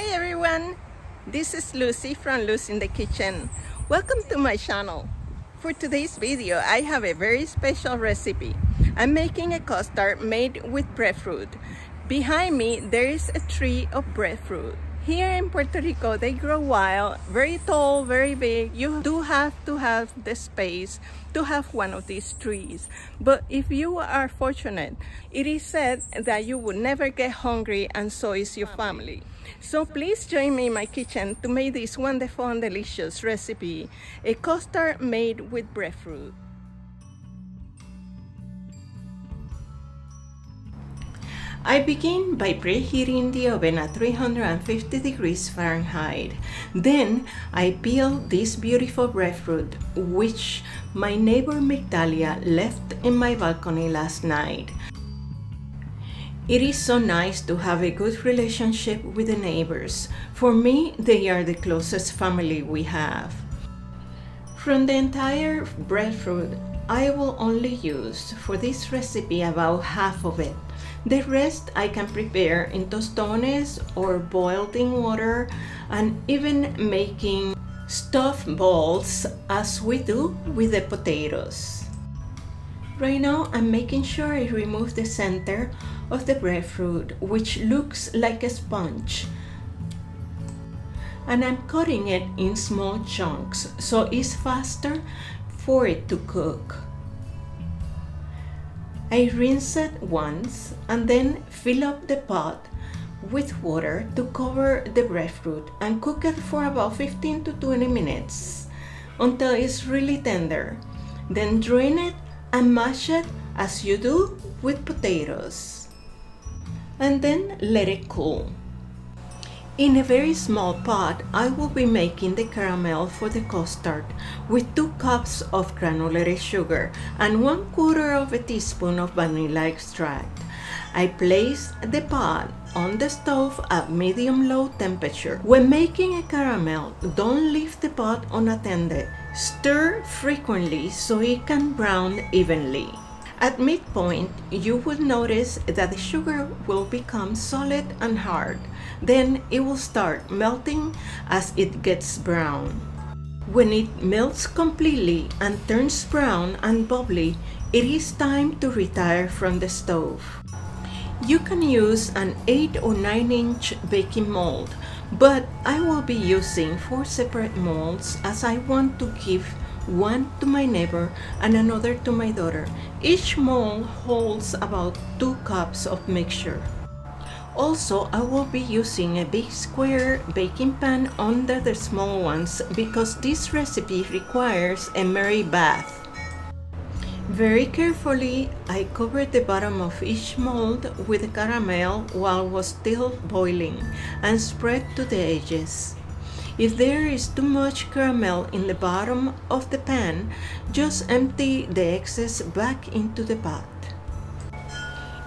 Hi everyone, this is Luz from Luz in the Kitchen. Welcome to my channel. For today's video, I have a very special recipe. I'm making a custard made with breadfruit. Behind me, there is a tree of breadfruit. Here in Puerto Rico, they grow wild, very tall, very big. You do have to have the space to have one of these trees. But if you are fortunate, it is said that you will never get hungry and so is your family. So please join me in my kitchen to make this wonderful and delicious recipe, a custard made with breadfruit. I begin by preheating the oven at 350 degrees Fahrenheit. Then I peel this beautiful breadfruit, which my neighbor Migdalia left in my balcony last night. It is so nice to have a good relationship with the neighbors. For me, they are the closest family we have. From the entire breadfruit, I will only use for this recipe about half of it. The rest I can prepare in tostones or boiled in water and even making stuffed balls as we do with the potatoes. Right now I'm making sure I remove the center of the breadfruit which looks like a sponge and I'm cutting it in small chunks so it's faster for it to cook. I rinse it once and then fill up the pot with water to cover the breadfruit and cook it for about 15 to 20 minutes until it's really tender. Then drain it and mash it as you do with potatoes. And then let it cool. In a very small pot, I will be making the caramel for the custard with 2 cups of granulated sugar and 1 quarter of a teaspoon of vanilla extract. I place the pot on the stove at medium-low temperature. When making a caramel, don't leave the pot unattended. Stir frequently so it can brown evenly. At midpoint, you will notice that the sugar will become solid and hard. Then it will start melting as it gets brown. When it melts completely and turns brown and bubbly, it is time to retire from the stove. You can use an 8 or 9 inch baking mold, but I will be using 4 separate molds as I want to give one to my neighbor and another to my daughter. Each mold holds about 2 cups of mixture. Also, I will be using a big square baking pan under the small ones because this recipe requires a Mary bath. Very carefully, I covered the bottom of each mold with caramel while it was still boiling and spread to the edges. If there is too much caramel in the bottom of the pan, just empty the excess back into the pot.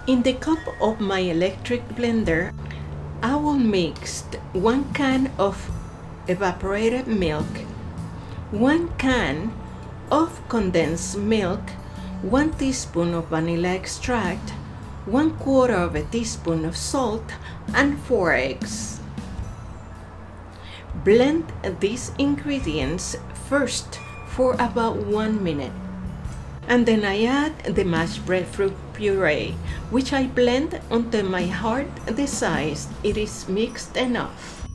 In the cup of my electric blender, I will mix one can of evaporated milk, one can of condensed milk, one teaspoon of vanilla extract, one quarter of a teaspoon of salt, and four eggs. Blend these ingredients first for about one minute and then I add the mashed breadfruit puree, which I blend until my heart decides it is mixed enough,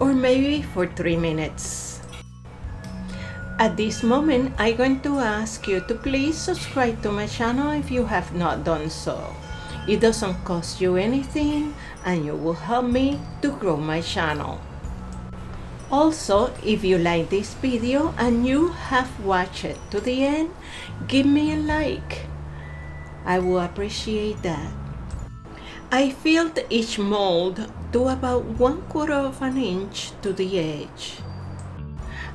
or maybe for 3 minutes. At this moment, I'm going to ask you to please subscribe to my channel if you have not done so. It doesn't cost you anything and you will help me to grow my channel. Also, if you like this video and you have watched it to the end, give me a like. I will appreciate that. I filled each mold to about one quarter of an inch to the edge.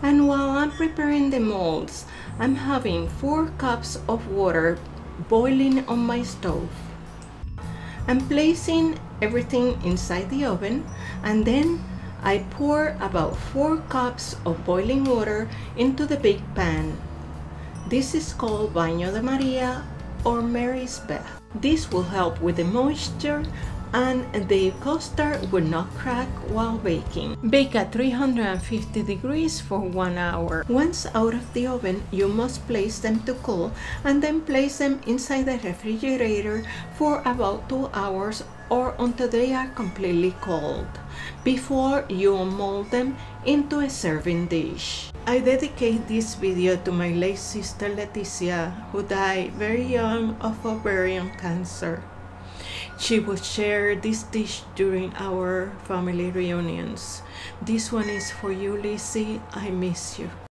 And while I'm preparing the molds, I'm having 4 cups of water boiling on my stove. I'm placing everything inside the oven and then I pour about 4 cups of boiling water into the big pan. This is called Baño de Maria or Mary's bath. This will help with the moisture and the custard will not crack while baking. Bake at 350 degrees for one hour. Once out of the oven, you must place them to cool and then place them inside the refrigerator for about two hours or until they are completely cold before you mold them into a serving dish. I dedicate this video to my late sister Leticia who died very young of ovarian cancer. She would share this dish during our family reunions. This one is for you, Lizzie. I miss you.